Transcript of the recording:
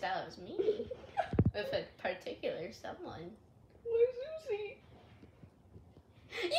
thought it was me. With a particular someone. Where's Lucy? You